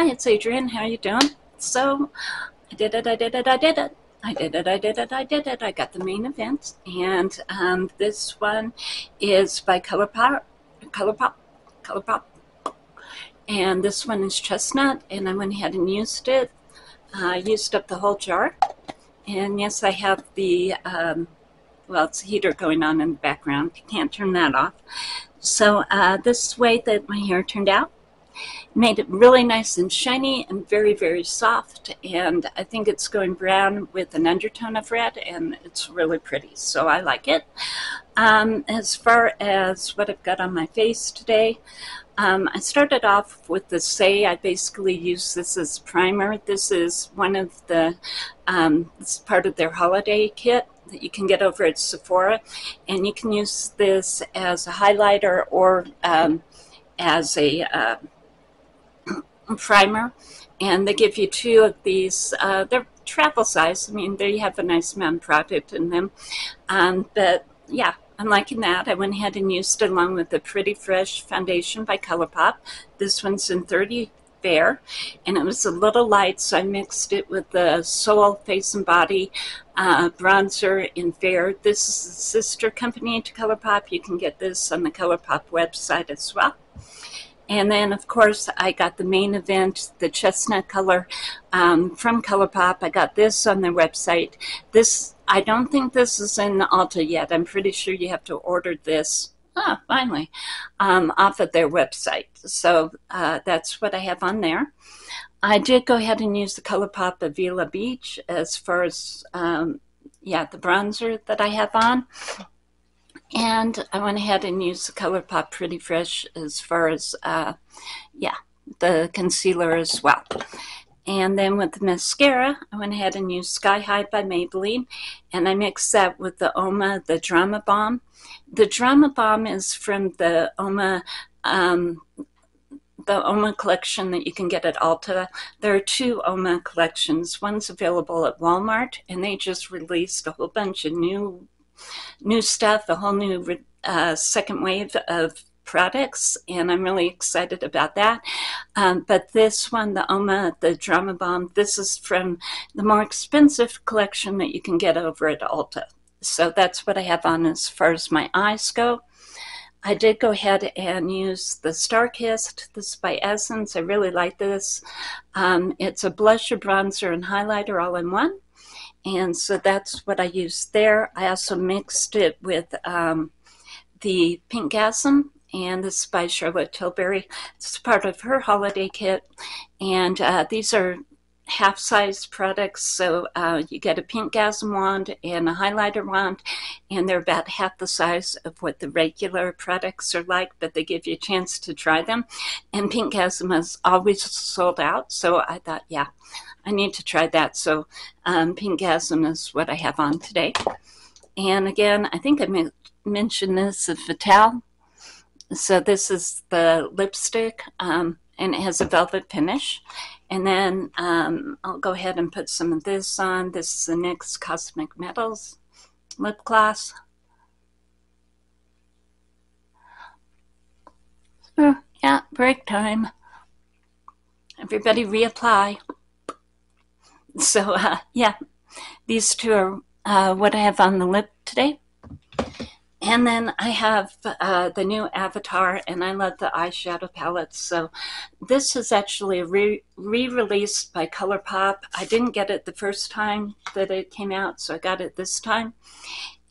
Hi, it's Adrienne. How you doing? So, I did it, I did it, I did it. I did it, I did it, I did it. I got the Mane Event. And um, this one is by ColourPop, ColourPop, ColourPop. And this one is chestnut, and I went ahead and used it. I uh, used up the whole jar. And yes, I have the, um, well, it's a heater going on in the background. You can't turn that off. So uh, this way that my hair turned out made it really nice and shiny and very, very soft. And I think it's going brown with an undertone of red, and it's really pretty. So I like it. Um, as far as what I've got on my face today, um, I started off with the Saie. I basically use this as primer. This is one of the, um, this part of their holiday kit that you can get over at Sephora. And you can use this as a highlighter or um, as a uh, primer. And they give you two of these. Uh, they're travel size. I mean, they have a nice amount of product in them. Um, but yeah, I'm liking that. I went ahead and used it along with the Pretty Fresh Foundation by ColourPop. This one's in 30 Fair, and it was a little light, so I mixed it with the Sol Face and Body uh, bronzer in Fair. This is a sister company to ColourPop. You can get this on the ColourPop website as well. And then, of course, I got the Mane Event, the chestnut color um, from ColourPop. I got this on their website. This, I don't think this is in Ulta yet. I'm pretty sure you have to order this. Ah, finally, um, off of their website. So uh, that's what I have on there. I did go ahead and use the ColourPop Avila Beach as far as, um, yeah, the bronzer that I have on. And I went ahead and used the ColourPop Pretty Fresh as far as, uh, yeah, the concealer as well. And then with the mascara, I went ahead and used Sky High by Maybelline, and I mixed that with the Uoma, the Drama Bomb. The Drama Bomb is from the Uoma, um, the Uoma collection that you can get at Ulta. There are two Uoma collections. One's available at Walmart, and they just released a whole bunch of new new stuff, a whole new uh, second wave of products, and I'm really excited about that. Um, but this one, the Uoma, the Drama Bomb, this is from the more expensive collection that you can get over at Ulta. So that's what I have on as far as my eyes go. I did go ahead and use the Starkist. This is by Essence. I really like this. Um, it's a blusher, bronzer, and highlighter all in one. And so that's what I used there. I also mixed it with um, the Pinkgasm, and this is by Charlotte Tilbury. It's part of her holiday kit. And uh, these are half-size products, so uh, you get a Pinkgasm wand and a highlighter wand, and they're about half the size of what the regular products are like, but they give you a chance to try them. And Pinkgasm is always sold out, so I thought, yeah, I need to try that. So um, Pinkgasm is what I have on today. And again, I think I mentioned this of Vital. So this is the lipstick, um, and it has a velvet finish. And then um, I'll go ahead and put some of this on. This is the NYX Cosmic Metals lip gloss. Oh, yeah, break time. Everybody reapply. So, uh, yeah, these two are uh, what I have on the lip today. And then I have uh, the new Avatar, and I love the eyeshadow palettes. So this is actually re released by ColourPop. I didn't get it the first time that it came out, so I got it this time.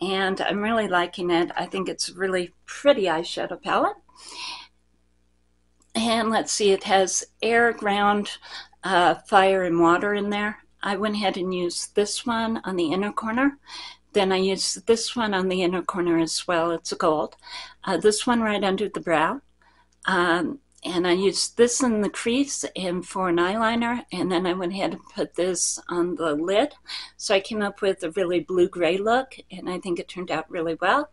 And I'm really liking it. I think it's a really pretty eyeshadow palette. And let's see, it has air, ground, uh, fire, and water in there. I went ahead and used this one on the inner corner. Then I used this one on the inner corner as well. It's a gold. Uh, this one right under the brow. Um, and I used this in the crease and for an eyeliner. And then I went ahead and put this on the lid. So I came up with a really blue-gray look. And I think it turned out really well.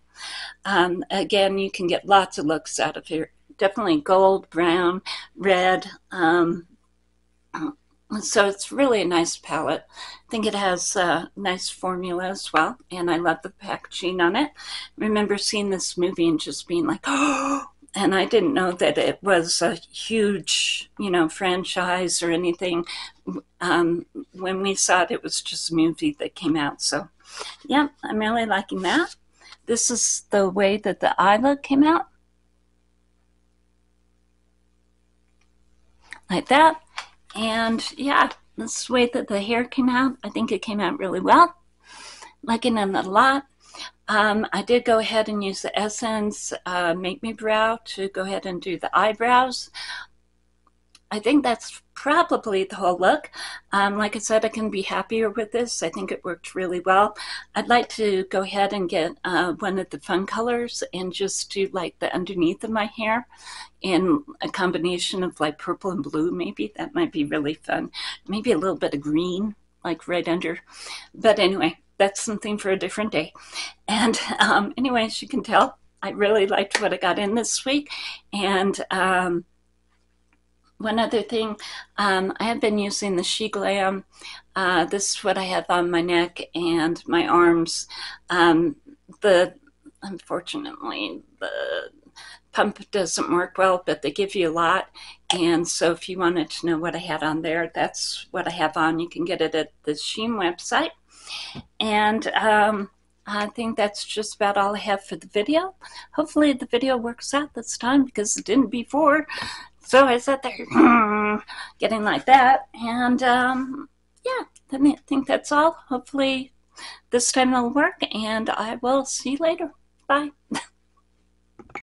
Um, again, you can get lots of looks out of here. Definitely gold, brown, red, um, so it's really a nice palette. I think it has a nice formula as well, and I love the packaging on it. I remember seeing this movie and just being like, oh, and I didn't know that it was a huge, you know, franchise or anything. Um, when we saw it, it was just a movie that came out. So, yeah, I'm really liking that. This is the way that the eye look came out. Like that. And yeah, this way that the hair came out. I think it came out really well. Liking it a lot. Um, I did go ahead and use the Essence uh, Make Me Brow to go ahead and do the eyebrows. I think that's probably the whole look. Um, like I said, I can be happier with this. I think it worked really well. I'd like to go ahead and get uh, one of the fun colors and just do like the underneath of my hair in a combination of like purple and blue maybe. That might be really fun. Maybe a little bit of green like right under. But anyway, that's something for a different day. And um, anyway, as you can tell, I really liked what I got in this week. And um, one other thing, um, I have been using the SheGlam. Uh, this is what I have on my neck and my arms. Um, the unfortunately the pump doesn't work well, but they give you a lot. And so if you wanted to know what I had on there, that's what I have on. You can get it at the Shein website. And um, I think that's just about all I have for the video. Hopefully the video works out this time because it didn't before. So I sat there getting like that. And um, yeah, I think that's all. Hopefully this time it'll work. And I will see you later. Bye.